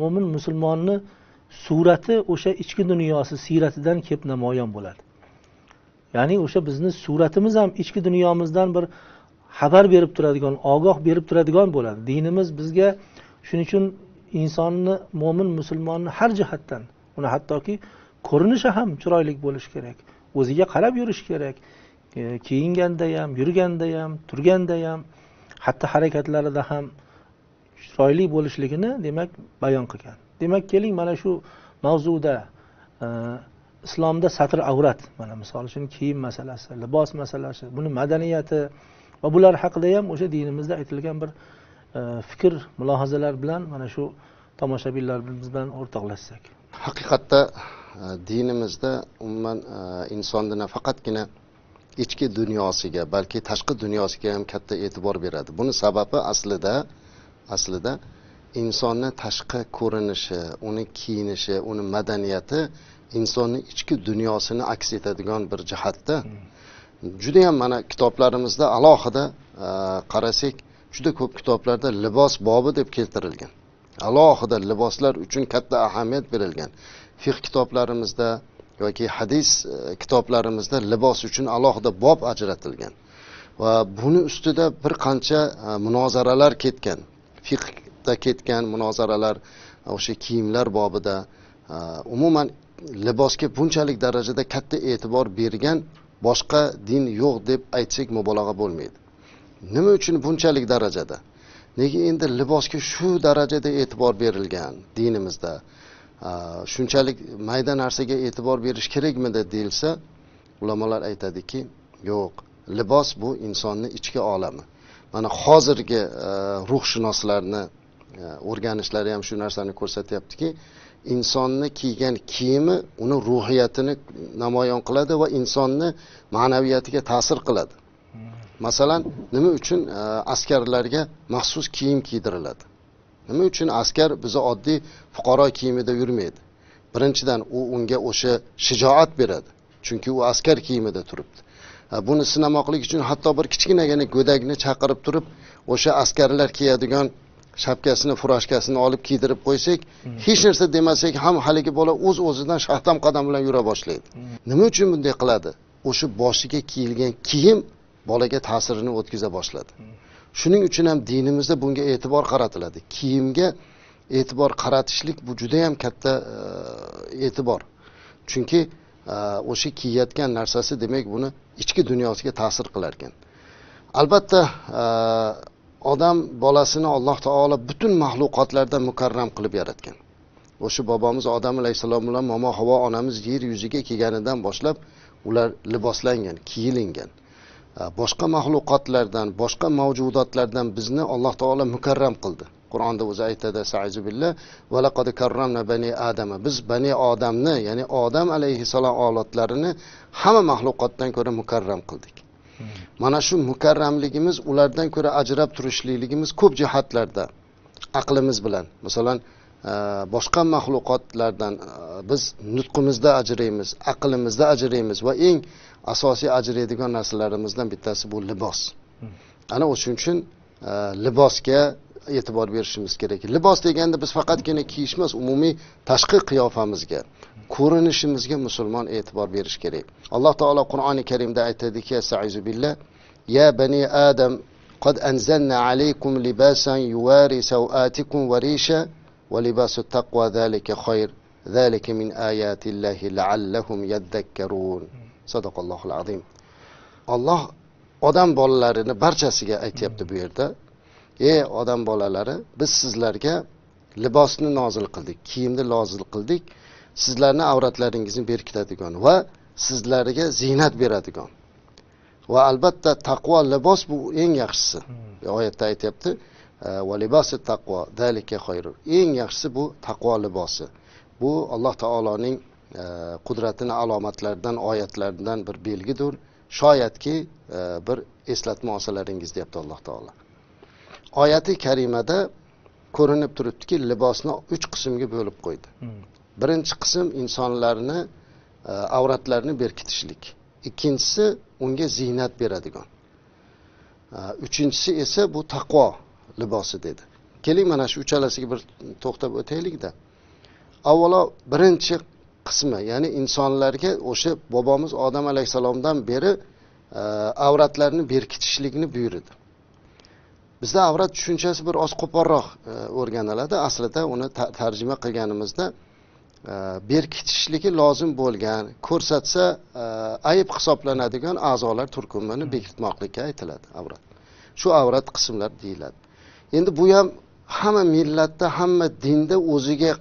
mo'min musulmonni surati o'sha ichki dunyosi siyratidan kelib namoyon bo'ladi. Ya'ni o'sha bizni suratimiz ham ichki dunyomizdan bir xabar berib turadigan ogoh berib turadigan bo'ladi. Dinimiz bizga shuning uchun insonni mo'min musulmonni har jihatdan uni hattoki ko'rinishi ham chiroyli bo'lishi kerak o'ziga qarab yurish kerak e, kiyinganda ham yurganda ham turganda ham xatti harakatlarida ham chiroyli bo'lishligini demak bayon qilgan. Demak keling mana shu mavzuda e, islomda satr avrat mana misol uchun kiyim masalasi libos masalasi buni madaniyati va bular haqida ham o'sha dinimizda aytilgan bir e, fikr mulohazalar bilan mana shu tomoshabinlarimiz bilan o'rtoqlashsak. Haqiqatda e, dinimizda umuman insonni nafaqatgina ichki dunyosiga balki tashqi dunyosiga ham katta e'tibor beradi. Buni sababi aslida aslida. Insonni tashqi ko'rinishi uni kiyinishi uni madaniyati insonni ichki dunyosini aks etadigan bir jihatda. Judayam mana kitoblarimizda alohida e, qarasak juda ko'p kitoblarda libos bobi deb keltirilgan. Alohida liboslar uchun katta ahamiyat berilgan. Fiq kitoblarimizda yoki hadis e, kitoblarimizda libos uchun alohida bob ajratilgan. Va buni ustida bir qancha e, munozaralar ketgan. Fiqda ketgan munozaralar o'sha kiyimlar bobida umuman libosga bunchalik darajada katta e'tibor bergan boshqa din yo'q deb aytsak mubolag'a bo'lmaydi. Nima uchun bunchalik darajada? Nega endi libosga shu darajada e'tibor berilgan dinimizda shunchalik mayda narsaga e'tibor berish kerakmidi deyilsa ulamolar aytadiki yo'q libos bu insonni ichki olami. Mana hozirgi e, ruhshunoslarni e, o'rganishlari ham shu narsani ko'rsatyaptiki insonni kiygan kiyimi uni ruhiyatini namoyon qiladi va insonni ma'naviyatiga ta'sir qiladi. Masalan nima uchun e, askarlarga maxsus kiyim kiydiriladi? Nima uchun askar bizni oddiy fuqaro kiyimida yurmaydi? Birinchidan u unga o'sha shijoat beradi. Chunki u askar kiyimida turibdi. Buni sinamoqlik uchun hatto bir kichkinagina go'dakni chaqirib turib o'sha askarlar kiyadigan shapkasini furashkasini olib kiydirib qo'ysak hmm. hech narsa demasak ham haligi bola o'z o'zidan shahdam qadam bilan yura boshlaydi hmm. nima uchun bunday qiladi o'sha boshiga kiyilgan kiyim bolaga ta'sirini o'tkaza boshladi hmm. shuning uchun ham dinimizda bunga e'tibor qaratiladi kiyimga e'tibor qaratishlik bu judayam katta e, e'tibor chunki e, o'sha kiyayotgan narsasi demak buni ichki dunyosiga ta'sir qilar ekan albatta e, odam bolasini alloh taolo butun maxluqotlardan mukarram qilib yaratgan. O'sha bobomiz odam alayhissalom bilan momo havo onamiz yer yuziga kelganidan boshlab ular liboslangan kiyilingan. E, boshqa maxluqotlardan boshqa mavjudotlardan bizni alloh taolo mukarram qildi. Qur'onda o'zi aytadi karramna bani adama. Biz bani odamni ya'ni odam alayhissalom avlodlarini hamma maxluqotdan ko'ra mukarram qildik. Mana shu mukarramligimiz ulardan ko'ra ajrab turishligimiz ko'p jihatlarda aqlimiz bilan. Masalan e, boshqa maxluqotlardan e, biz nutqimizda ajraymiz aqlimizda ajraymiz va eng asosiy ajraydigan narsalarimizdan bittasi bu libos. Ana o'shuning uchun e, libosga e'tibor berishimiz kerak libos deganda biz faqatgina kiyish emas umumiy tashqi qiyofamizga ko'rinishimizga musulmon e'tibor berish kerak alloh taolo qur'oni karimda aytadiki astaizu billah ya bani adam قد أنزلنا عليكم لباسا يواري سوآتكم وريشا ولباس التقوى ذلك خير ذلك من آيات الله لعلهم يذكرون صدق الله العظيم الله odam bolalarini barchasiga aytyapti bu yerda Ey odam bolalari biz sizlarga libosni nozil qildik kiyimni nozil qildik. Sizlarni avratlaringizni berkitadigan va sizlarga ziynat beradigan. Va albatta taqvo libos bu eng yaxshisi. Hmm. oyatda aytyapti va libosi taqvo dalika eng yaxshisi bu taqvo libosi. Bu alloh taoloning e, qudratini alomatlaridan oyatlaridan bir belgidir. Shoyatki e, bir eslatma olsalaringiz deyapti alloh taolo oyati karimada ko'rinib turibdiki libosni uch qismga bo'lib qo'ydi. Hmm. birinchi qism insonlarni e, avratlarini berkitishlik. Ikkinchisi unga ziynat beradigan. E, uchinchisi esa bu taqvo libosi dedi. Keling mana shu uchalasiga bir to'xtab o'taylikda. Avvalo birinchi qismi ya'ni insonlarga o'sha bobomiz odam alayhissalomdan beri e, avratlarni berkitishlikni buyurdi bizda avrat tushunchasi bir oz qo'polroq e, o'rganiladi. Aslida uni tarjima qilganimizda e, berkitishligi lozim bo'lgan ko'rsatsa e, ayb hisoblanadigan a'zolar turkumini bekitmoqlikka aytiladi avrat. Shu avrat qismlar deyiladi. Endi bu ham hamma millatda hamma dinda o'ziga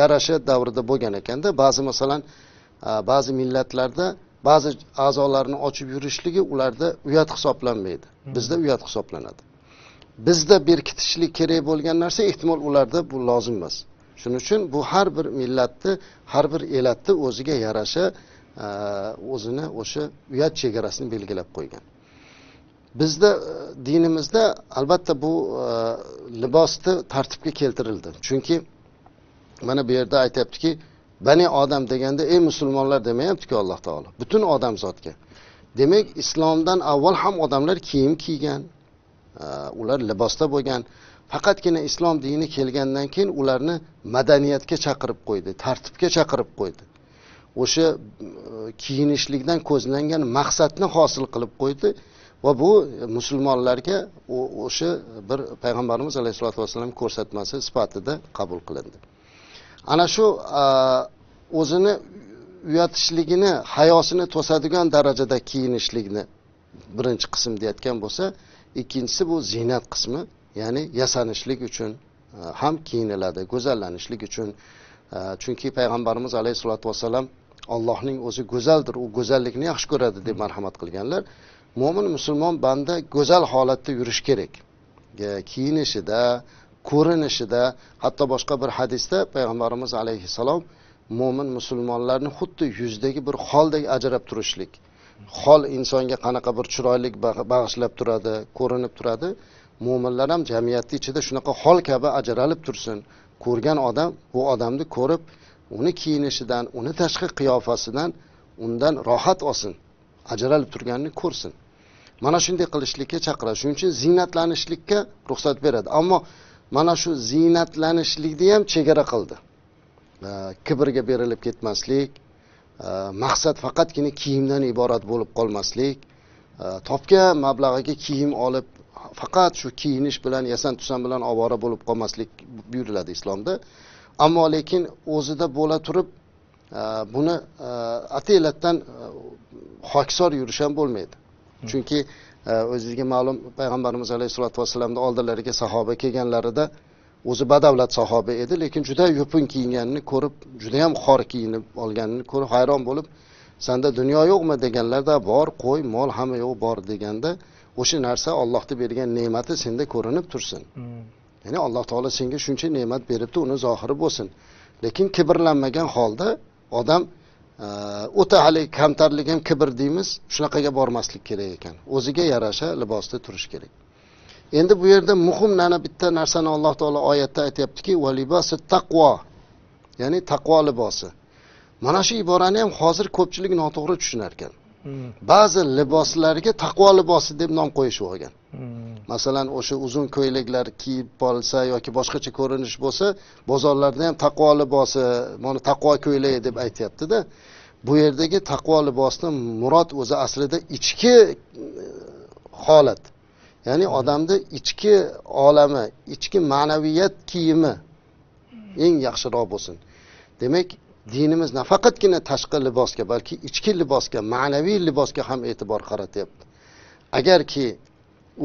yarasha davrida bo'lgan ekanda ba'zi masalan ba'zi millatlarda ba'zi a'zolarni ochib yurishligi ularda uyat hisoblanmaydi. Bizda uyat hisoblanadi bizda berkitishlik kerak bo'lgan narsa ehtimol ularda bu lozim emas. Shuning uchun bu har bir millatni har bir elatni o'ziga yarasha e, o'zini o'sha uyat chegarasini belgilab qo'ygan. Bizda e, dinimizda albatta bu e, libosni tartibga keltirildi. Chunki mana bu yerda aytyaptiki bani odam deganda ey musulmonlar demayaptiku alloh taolo. Butun odamzodga demak islomdan avval ham odamlar kiyim kiygan ular libosda bo'lgan. Faqatgina islom dini kelgandan keyin ularni madaniyatga chaqirib qo'ydi tartibga chaqirib qo'ydi. O'sha e, kiyinishlikdan ko'zlangan maqsadni hosil qilib qo'ydi va bu musulmonlarga o'sha bir payg'ambarimiz alayhissalotu vassalam ko'rsatmasi sifatida qabul qilindi. Ana shu e, o'zini uyatishligini hayosini to'sadigan darajada kiyinishlikni birinchi qism deyayotgan bo'lsa ikkinchisi bu ziynat qismi ya'ni yasanishlik uchun e, ham kiyiniladi go'zallanishlik uchun. E, chunki payg'ambarimiz alayhissalotu vassalam allohning o'zi go'zaldir u go'zallikni yaxshi ko'radi deb marhamat qilganlar. Mo'min musulmon banda go'zal holatda yurishi kerak. Kiyinishida ko'rinishida hatto boshqa bir hadisda payg'ambarimiz alayhissalom mo'min musulmonlarni xuddi yuzdagi bir holdek ajrab turishlik hol insonga qanaqa bir chiroylik bag'ishlab turadi ko'rinib turadi mo'minlar ham jamiyatni ichida shunaqa hol kabi ajralib tursin. Ko'rgan odam bu odamni ko'rib uni kiyinishidan uni tashqi qiyofasidan undan rohat olsin ajralib turganini ko'rsin. Mana shunday qilishlikka chaqiradi. Shuning uchun ziynatlanishlikka ruxsat beradi. Ammo mana shu ziynatlanishlikni ham chegara qildi. Kibrga berilib ketmaslik maqsad faqatgina kiyimdan iborat bo'lib qolmaslik topgan mablag'iga kiyim olib faqat shu kiyinish bilan yasan tusan bilan ovora bo'lib qolmaslik buyuriladi islomda ammo lekin o'zida bo'la turib buni ataylabdan hokisor yurish ham bo'lmaydi chunki o'zingizga ma'lum payg'ambarimiz alayhissalotu vassalamni oldilariga sahoba kelganlarida o'zi badavlat sahoba edi lekin juda yupun kiyinganini ko'rib judayam xor kiyinib olganini ko'rib hayron bo'lib sanda dunyo yo'qmi? deganlarda bor qo'y mol hamma yo'q bor deganda o'sha narsa ollohni bergan ne'mati senda ko'rinib tursin. Hmm. ya'ni alloh taolo senga shuncha ne'mat beribdi uni zohiri bo'lsin. Lekin kibrlanmagan holda odam o'ta haligi kamtarlik ham kibr deymiz shunaqaga bormaslik kerak ekan. O'ziga yarasha libosda turish kerak endi bu yerda muhim mana bitta narsani alloh taolo oyatda aytyaptiki va libosi taqvo ya'ni taqvo libosi. Mana shu iborani ham hozir ko'pchilik noto'g'ri tushunar ekan hmm. ba'zi liboslarga taqvo libosi deb nom qo'yishib olgan. Hmm. masalan o'sha uzun ko'ylaklar kiyib olsa yoki boshqacha ko'rinish bo'lsa bozorlarda ham taqvo libosi mana taqvo ko'ylagi deb aytyaptida. Bu yerdagi taqvo libosdan murod o'zi aslida ichki e, holat ya'ni odamni ichki olami ichki ma'naviyat kiyimi eng yaxshiroq bo'lsin. Demak dinimiz nafaqatgina tashqi libosga balki ichki libosga ma'naviy libosga ham e'tibor qaratyapti. Agarki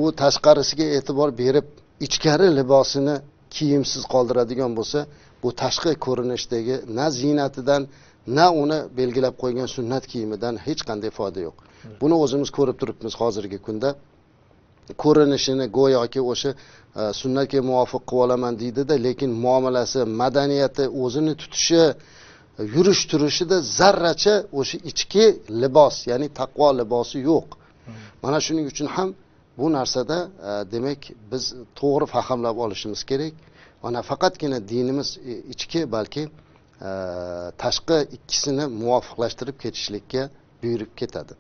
u tashqarisiga e'tibor berib ichkari libosini kiyimsiz qoldiradigan bo'lsa bu tashqi ko'rinishdagi na ziynatidan na uni belgilab qo'ygan sunnat kiyimidan hech qanday foyda yo'q. Buni o'zimiz ko'rib turibmiz hozirgi kunda. Ko'rinishini go'yoki o'sha e, sunnatga muvofiq qilib olaman deydida lekin muomalasi madaniyati o'zini tutishi yurish turishida zarracha o'sha ichki libos ya'ni taqvo libosi yo'q. Mana shuning uchun ham bu narsada e, demak biz to'g'ri fahmlab olishimiz kerak. Mana faqatgina dinimiz ichki balki e, tashqi ikkisini muvofiqlashtirib ketishlikka buyurib ketadi.